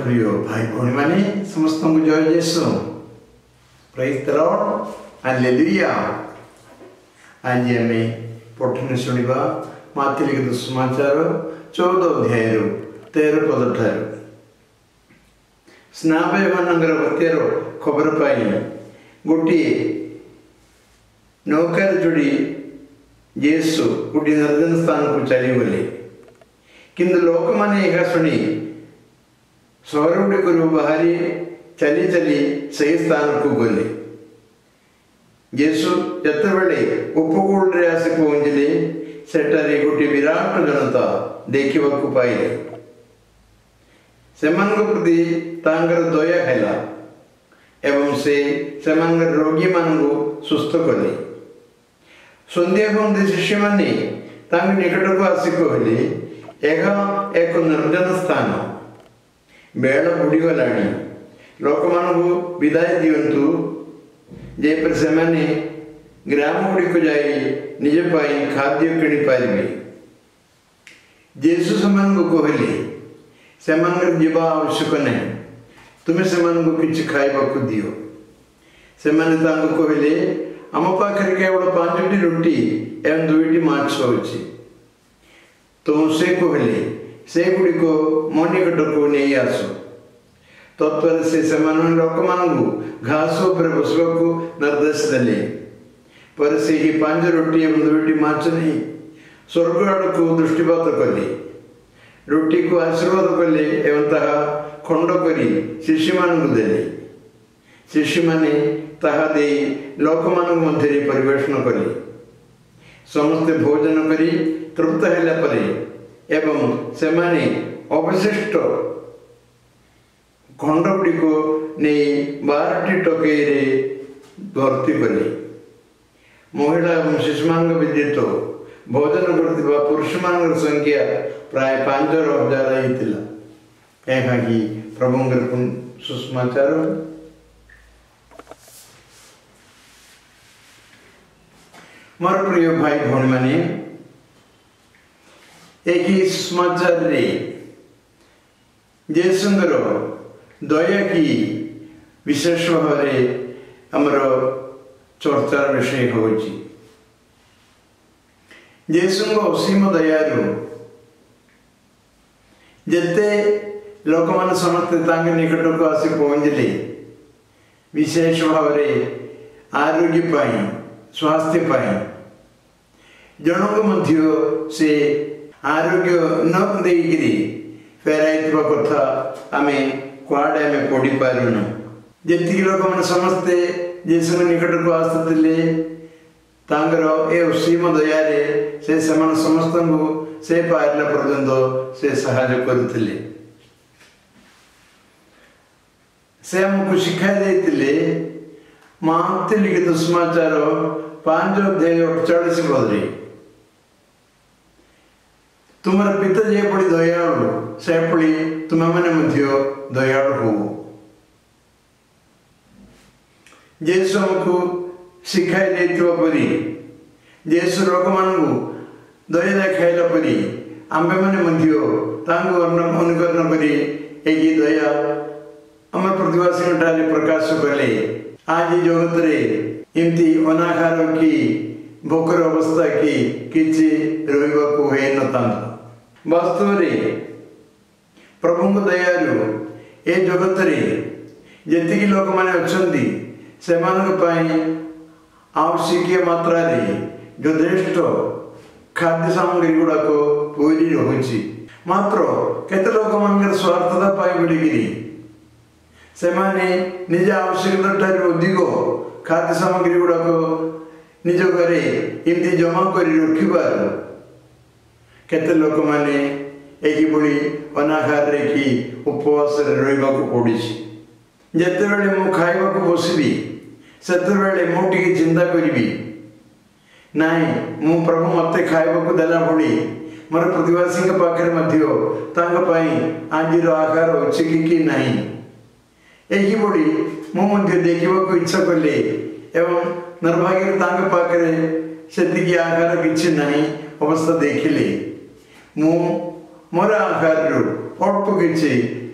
ପ୍ରିୟ ଭାଇ ଭଉଣୀମାନେ ସମସ୍ତଙ୍କୁ ଜୟ ଯୀଶୁ ପ୍ରାଇଜ୍ ଦ ଲର୍ଡ ହାଲେଲୁୟା ଆଜି ଆମେ ପଠନ ଶୁଣିବା ମାତି ଲିଖିତ ସମାଚାର ଚଉଦ ଅଧ୍ୟାୟରୁ ତେର ପଦ ଠାରୁ ସ୍ନାପୟମାନଙ୍କର ହତ୍ୟାର ଖବର ପାଇ ଗୋଟିଏ ନୌକାରେ ଯୋଡ଼ି ଯୀଶୁ ଗୋଟିଏ ନିର୍ଜନ ସ୍ଥାନକୁ ଚାଲିଗଲେ କିନ୍ତୁ ଲୋକମାନେ ଏହା ଶୁଣି ସହର ଗୁଡ଼ିକରୁ ବାହାରି ଚାଲି ଚାଲି ସେହି ସ୍ଥାନକୁ ଗଲେ ଯୀଶୁ ଯେତେବେଳେ ଉପକୂଳରେ ଆସି ପହଞ୍ଚିଲେ ସେଠାରେ ଗୋଟିଏ ବିରାଟ ଜନତା ଦେଖିବାକୁ ପାଇଲେ ସେମାନଙ୍କ ପ୍ରତି ତାଙ୍କର ଦୟା ହେଲା ଏବଂ ସେ ସେମାନଙ୍କର ରୋଗୀମାନଙ୍କୁ ସୁସ୍ଥ କଲେ ସନ୍ଧ୍ୟା ବନ୍ଦୀ ଶିଷ୍ୟମାନେ ତାଙ୍କ ନିକଟକୁ ଆସି କହିଲେ ଏହା ଏକ ନିର୍ଜନ ସ୍ଥାନ ବେଳ ବୁଡ଼ିଗଲାଣି ଲୋକମାନଙ୍କୁ ବିଦାୟ ଦିଅନ୍ତୁ ଯେପରି ସେମାନେ ଗ୍ରାମ ଗୁଡ଼ିକୁ ଯାଇ ନିଜ ପାଇଁ ଖାଦ୍ୟ କିଣିପାରିବେ ଯୀଶୁ ସେମାନଙ୍କୁ କହିଲେ ସେମାନଙ୍କର ଯିବା ଆବଶ୍ୟକ ନାହିଁ ତୁମେ ସେମାନଙ୍କୁ କିଛି ଖାଇବାକୁ ଦିଅ ସେମାନେ ତାଙ୍କୁ କହିଲେ ଆମ ପାଖରେ କେବଳ ପାଞ୍ଚଟି ରୁଟି ଏବଂ ଦୁଇଟି ମାଛ ଅଛି ତ ସେ କହିଲେ ସେଗୁଡ଼ିକ ମୋ ନିକଟକୁ ନେଇ ଆସ ତତ୍ପରେ ସେ ସେମାନେ ଲୋକମାନଙ୍କୁ ଘାସ ଉପରେ ବସିବାକୁ ନିର୍ଦ୍ଦେଶ ଦେଲେ ପରେ ସେହି ପାଞ୍ଚ ରୁଟି ଏବଂ ଦୁଇଟି ମାଛ ନେଇ ସ୍ୱର୍ଗ ଆଡ଼କୁ ଦୃଷ୍ଟିପାତ କଲେ ରୁଟିକୁ ଆଶୀର୍ବାଦ କଲେ ଏବଂ ତାହା ଖଣ୍ଡ କରି ଶିଶୁମାନଙ୍କୁ ଦେଲେ ଶିଶୁମାନେ ତାହା ଦେଇ ଲୋକମାନଙ୍କ ମଧ୍ୟରେ ପରିବେଷଣ କଲେ ସମସ୍ତେ ଭୋଜନ କରି ତୃପ୍ତ ହେଲା ପରେ ଏବଂ ସେମାନେ ଅବଶିଷ୍ଟ ଖଣ୍ଡଗୁଡ଼ିକୁ ନେଇ ବାରଟି ଟକେଇରେ ଭର୍ତ୍ତି କଲେ ମହିଳା ଏବଂ ଶିଶୁମାନଙ୍କ ବ୍ୟତୀତ ଭୋଜନ କରୁଥିବା ପୁରୁଷମାନଙ୍କର ସଂଖ୍ୟା ପ୍ରାୟ ପାଞ୍ଚର ହଜାର ହେଇଥିଲା ଏହା କି ପ୍ରଭୁଙ୍କର ସୁଷମାଚାର ମୋର ପ୍ରିୟ ଭାଇ ଭଉଣୀମାନେ ଏହି ସମାଚାରରେ ଯୀଶୁଙ୍କର ଦୟା କି ବିଶେଷ ଭାବରେ ଆମର ଚର୍ଚ୍ଚାର ବିଷୟ ହେଉଛି ଯୀଶୁଙ୍କ ଅସୀମ ଦୟାରୁ ଯେତେ ଲୋକମାନେ ସମସ୍ତେ ତାଙ୍କ ନିକଟକୁ ଆସି ପହଞ୍ଚିଲେ ବିଶେଷ ଭାବରେ ଆରୋଗ୍ୟ ପାଇଁ ସ୍ୱାସ୍ଥ୍ୟ ପାଇଁ ଜଣଙ୍କୁ ମଧ୍ୟ ସେ ଆରୋଗ୍ୟ ନ ଦେଇକିରି ଫେରାଇଥିବା କଥା ଆମେ କୁଆଡ଼େ ଆମେ ପଢ଼ିପାରୁନୁ ଯେତିକି ଲୋକମାନେ ସମସ୍ତେ ଯୀଶୁଙ୍କ ନିକଟକୁ ଆସୁଥିଲେ ତାଙ୍କର ଏ ଅସୀମ ଦୟାରେ ସେ ସେମାନେ ସମସ୍ତଙ୍କୁ ସେ ପାରିଲା ପର୍ଯ୍ୟନ୍ତ ସେ ସାହାଯ୍ୟ କରୁଥିଲେ ସେ ଆମକୁ ଶିକ୍ଷା ଦେଇଥିଲେ ମାନ୍ତି ଲିଖିତ ସମାଚାର ପାଞ୍ଚ ଅଧ୍ୟାୟ ଅଠଚାଳିଶ ପଦରେ ତୁମର ପିତା ଯେପରି ଦୟାଳୁ ସେପରି ତୁମେମାନେ ମଧ୍ୟ ଦୟାଳୁ ହଉ ଯୀଶୁ ଆମକୁ ଶିଖାଇ ଦେଇଥିବା ପରି ଯୀଶୁ ଲୋକମାନଙ୍କୁ ଦୟା ଦେଖାଇଲା ପରି ଆମ୍ଭେମାନେ ମଧ୍ୟ ତାଙ୍କୁ ଅନୁକରଣ କରି ଏହି ଦୟା ଆମ ପ୍ରତିବାସୀଙ୍କଠାରେ ପ୍ରକାଶ କଲେ। ଆଜି ଜଗତରେ ଏମିତି ଅନାହାର କି ଭୋକର ଅବସ୍ଥା କି କିଛି ରହିବାକୁ ହୋଇନଥାନ୍ତା ବାସ୍ତବରେ ପ୍ରଭୁଙ୍କ ଦୟାରୁ ଏ ଜଗତରେ ଯେତିକି ଲୋକମାନେ ଅଛନ୍ତି ସେମାନଙ୍କ ପାଇଁ ଆବଶ୍ୟକୀୟ ମାତ୍ରାରେ ଯଥେଷ୍ଟ ଖାଦ୍ୟ ସାମଗ୍ରୀ ଗୁଡ଼ାକ ପୁରୀ ରହୁଛି ମାତ୍ର କେତେ ଲୋକମାନଙ୍କର ସ୍ୱାର୍ଥତା ପାଇଁ ବୋଲିକିରି ସେମାନେ ନିଜ ଆବଶ୍ୟକତା ଠାରୁ ଅଧିକ ଖାଦ୍ୟ ସାମଗ୍ରୀ ଗୁଡ଼ାକ ନିଜ ଘରେ ଏମିତି ଜମା କରି ରଖିବାରୁ କେତେ ଲୋକମାନେ ଏହିଭଳି ଅନାହାରରେ କି ଉପବାସରେ ରହିବାକୁ ପଡ଼ିଛି ଯେତେବେଳେ ମୁଁ ଖାଇବାକୁ ବସିବି ସେତେବେଳେ ମୁଁ ଟିକେ ଚିନ୍ତା କରିବି ନାଇଁ ମୁଁ ପ୍ରଭୁ ମୋତେ ଖାଇବାକୁ ଦେଲା ଭଳି ମୋର ପ୍ରତିବାସୀଙ୍କ ପାଖରେ ମଧ୍ୟ ତାଙ୍କ ପାଇଁ ଆଜିର ଆହାର ଅଛି କି କି ନାହିଁ ଏହିଭଳି ମୁଁ ମଧ୍ୟ ଦେଖିବାକୁ ଇଚ୍ଛା କଲେ ଏବଂ ନିର୍ଭାଗ୍ୟରେ ତାଙ୍କ ପାଖରେ ସେତିକି ଆହାର କିଛି ନାହିଁ ଅବସ୍ଥା ଦେଖିଲେ ମୁଁ ମୋର ଆହାରରୁ ଅଳ୍ପ କିଛି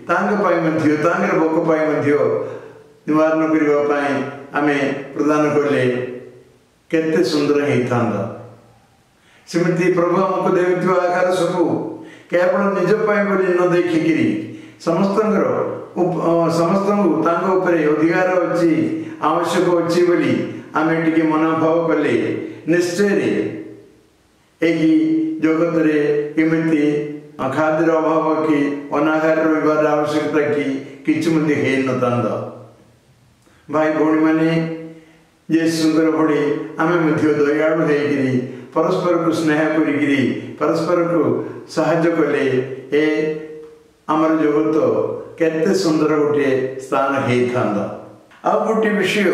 ତାଙ୍କ ପାଇଁ ମଧ୍ୟ ତାଙ୍କର ଭୋକ ପାଇଁ ମଧ୍ୟ ନିବାରଣ କରିବା ପାଇଁ ଆମେ ପ୍ରଦାନ କଲେ କେତେ ସୁନ୍ଦର ହେଇଥାନ୍ତା ସେମିତି ପ୍ରଭୁ ଆମକୁ ଦେଉଥିବା ଆକାର ସବୁ କେବଳ ନିଜ ପାଇଁ ବୋଲି ନ ଦେଖିକିରି ସମସ୍ତଙ୍କର ଉପ- ଅ, ସମସ୍ତଙ୍କୁ ତାଙ୍କ ଉପରେ ଅଧିକାର ଅଛି ଆବଶ୍ୟକ ଅଛି ବୋଲି ଆମେ ଟିକେ ମନୋଭାବ କଲେ ନିଶ୍ଚୟରେ ଏହି ଜଗତରେ କେମିତି ଖାଦ୍ୟର ଅଭାବ କି ଅନାହାର ରହିବାର ଆବଶ୍ୟକତା କି କିଛି ମଧ୍ୟ ହେଇନଥାନ୍ତା ଭାଇ ଭଉଣୀମାନେ ଯୀଶୁଙ୍କର ଭଳି ଆମେ ମଧ୍ୟ ଦୟାଳୁ ହେଇକିରି ପରସ୍ପରକୁ ସ୍ନେହ କରିକିରି ପରସ୍ପରକୁ ସାହାଯ୍ୟ କଲେ ଏ ଆମର ଜଗତ କେତେ ସୁନ୍ଦର ଗୋଟିଏ ସ୍ଥାନ ହେଇଥାନ୍ତା ଆଉ ଗୋଟିଏ ବିଷୟ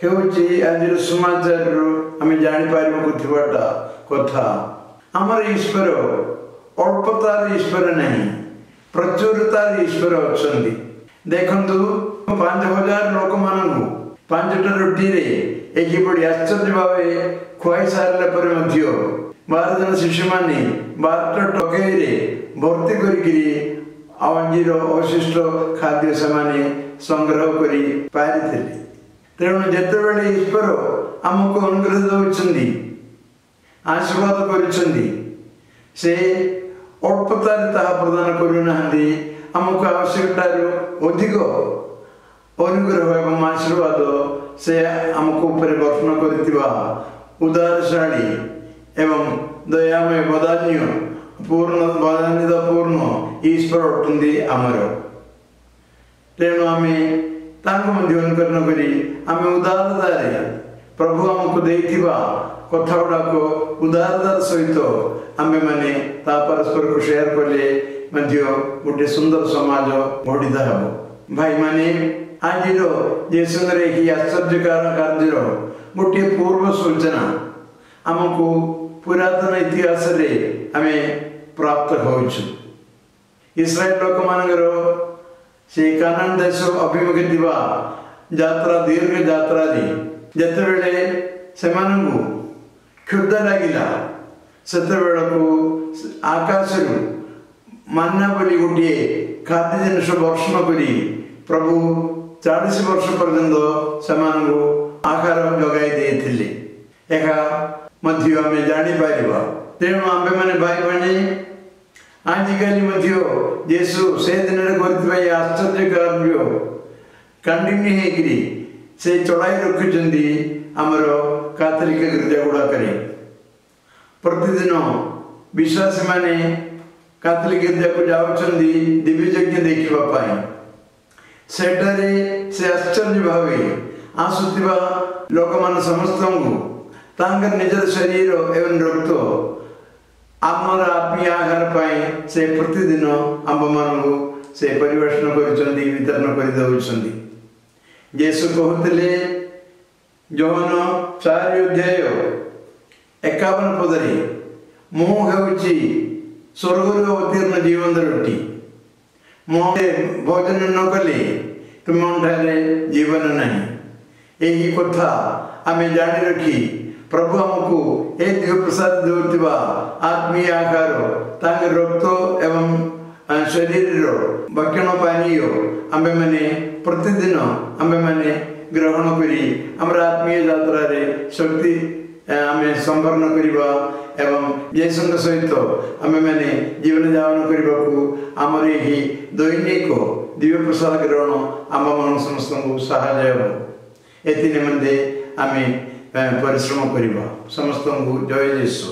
ହେଉଛି ଆଜିର ସମାଚାରରୁ ଆମେ ଜାଣିପାରିବାକୁ ଥିବାଟା କଥା ଆମର ଈଶ୍ୱର ଅଳ୍ପତାର ଈଶ୍ୱର ନାହିଁ ପ୍ରଚୁରତାର ଈଶ୍ୱର ଅଛନ୍ତି ଦେଖନ୍ତୁ ପାଞ୍ଚ ହଜାର ଲୋକମାନଙ୍କୁ ପାଞ୍ଚଟା ରୁଟିରେ ଏହିଭଳି ଆଶ୍ଚର୍ଯ୍ୟ ଭାବେ ଖୁଆଇ ସାରିଲା ପରେ ମଧ୍ୟ ବାର ଜଣ ଶିଶୁମାନେ ବାରଟା ଟକେଇରେ ଭର୍ତ୍ତି କରିକିରି ଆଉ ଆଜିର ଅବଶିଷ୍ଟ ଖାଦ୍ୟ ସେମାନେ ସଂଗ୍ରହ କରି ପାରିଥିଲେ ତେଣୁ ଯେତେବେଳେ ଈଶ୍ୱର ଆମକୁ ଅନୁଗ୍ରହ ଦେଉଛନ୍ତି ଆଶୀର୍ବାଦ କରୁଛନ୍ତି ସେ ଅଳ୍ପତାରେ ତାହା ପ୍ରଦାନ କରୁନାହାନ୍ତି ଆମକୁ ଆବଶ୍ୟକତାରୁ ଅଧିକ ଅନୁଗ୍ରହ ଏବଂ ଆଶୀର୍ବାଦ ସେ ଆମକୁ ଉପରେ ବର୍ଷଣ କରିଥିବା ଉଦାରଶାଳୀ ଏବଂ ଦୟାମୟ ବଦାନ୍ୟ ପୂର୍ଣ୍ଣ ବଦାନ୍ୟତା ପୂର୍ଣ୍ଣ ଈଶ୍ୱର ଅଟନ୍ତି ଆମର ତେଣୁ ଆମେ ତାଙ୍କୁ ମଧ୍ୟ ଅନୁକରଣ କରି ଆମେ ଉଦାରତାରେ ପ୍ରଭୁ ଆମକୁ ଦେଇଥିବା କଥା ଗୁଡ଼ାକ ଉଦାରତାର ସହିତ ଆମେମାନେ ତା ପରସ୍ପରକୁ ସେୟାର କଲେ ମଧ୍ୟ ଗୋଟିଏ ସୁନ୍ଦର ସମାଜ ଗଢ଼ିତ ହେବ। ଭାଇମାନେ ଆଜିର ଯୀଶୁଙ୍କର ଏହି ଆଶ୍ଚର୍ଯ୍ୟକାର କାର୍ଯ୍ୟର ଗୋଟିଏ ପୂର୍ବ ସୂଚନା ଆମକୁ ପୁରାତନ ଇତିହାସରେ ଆମେ ପ୍ରାପ୍ତ ହେଉଛୁ ଇସ୍ରାଏଲ ଲୋକମାନଙ୍କର ସେ କାନାନ ଦେଶ ଅଭିମୁଖେ ଥିବା ଯାତ୍ରା ଦୀର୍ଘ ଯାତ୍ରାରେ ଯେତେବେଳେ ସେମାନଙ୍କୁ କ୍ଷୁଦ୍ର ଲାଗିଲା ସେତେବେଳକୁ ଆକାଶରୁ ମାନ୍ନା ବୋଲି ଗୋଟିଏ ଖାଦ୍ୟ ଜିନିଷ ବର୍ଷଣ କରି ପ୍ରଭୁ ଚାଳିଶ ବର୍ଷ ପର୍ଯ୍ୟନ୍ତ ସେମାନଙ୍କୁ ଆହାର ଯୋଗାଇ ଦେଇଥିଲେ ଏହା ମଧ୍ୟ ଆମେ ଜାଣିପାରିବା ତେଣୁ ଆମ୍ଭେମାନେ ଭାଇମାନେ ଆଜିକାଲି ମଧ୍ୟ ଯୀଶୁ ସେ ଦିନରେ କରିଥିବା ଏ ଆଶ୍ଚର୍ଯ୍ୟ କାର୍ଯ୍ୟ କଣ୍ଟିନ୍ୟୁ ହେଇକିରି ସେ ଚଢ଼ାଇ ରଖିଛନ୍ତି ଆମର କାଥଲିକ ଗିର୍ଜା ଗୁଡ଼ାକରେ ପ୍ରତିଦିନ ବିଶ୍ୱାସୀମାନେ କାଥଲିକ ଗିର୍ଜାକୁ ଯାଉଛନ୍ତି ଦିବ୍ୟଯଜ୍ଞ ଦେଖିବା ପାଇଁ ସେଠାରେ ସେ ଆଶ୍ଚର୍ଯ୍ୟ ଭାବେ ଆସୁଥିବା ଲୋକମାନେ ସମସ୍ତଙ୍କୁ ତାଙ୍କର ନିଜର ଶରୀର ଏବଂ ରକ୍ତ ଆମର ଆତ୍ମୀୟ ଆହାର ପାଇଁ ସେ ପ୍ରତିଦିନ ଆମ୍ଭମାନଙ୍କୁ ସେ ପରିବେଷଣ କରୁଛନ୍ତି ବିତରଣ କରିଦେଉଛନ୍ତି ଯୀଶୁ କହୁଥିଲେ ଯୌନ ଚାରି ଅଧ୍ୟାୟ ଏକାବନ ପଦରେ ମୁଁ ହେଉଛି ସ୍ୱର୍ଗରୁ ଅବତୀର୍ଣ୍ଣ ଜୀବନ ରୁଟି ମୁଁ ଭୋଜନ ନ କଲେ ତୁମଠାରେ ଜୀବନ ନାହିଁ ଏହି କଥା ଆମେ ଜାଣି ରଖି ପ୍ରଭୁ ଆମକୁ ଏ ଦେହ ପ୍ରସାଦ ଦେଉଥିବା ଆତ୍ମୀୟ ଆହାର ତାଙ୍କ ରକ୍ତ ଏବଂ ଶରୀରର ଭକ୍ଷଣ ପାନୀୟ ଆମ୍ଭେମାନେ ପ୍ରତିଦିନ ଆମ୍ଭେମାନେ ଗ୍ରହଣ କରି ଆମର ଆତ୍ମୀୟ ଯାତ୍ରାରେ ଶକ୍ତି ଆମେ ସମ୍ବରଣ କରିବା ଏବଂ ଯୀଶୁଙ୍କ ସହିତ ଆମେମାନେ ଜୀବନ ଯାପନ କରିବାକୁ ଆମର ଏହି ଦୈନିକ ଦିବ୍ୟ ପ୍ରସାଦ ଗ୍ରହଣ ଆମମାନଙ୍କୁ ସମସ୍ତଙ୍କୁ ସାହାଯ୍ୟ ହେବ। ଏଥି ନିମନ୍ତେ ଆମେ ಪರಿಶ್ರಮ ಪಡಿವ ಸಮಸ್ತಂಗೂ ಜಯ ಜಯಿಸು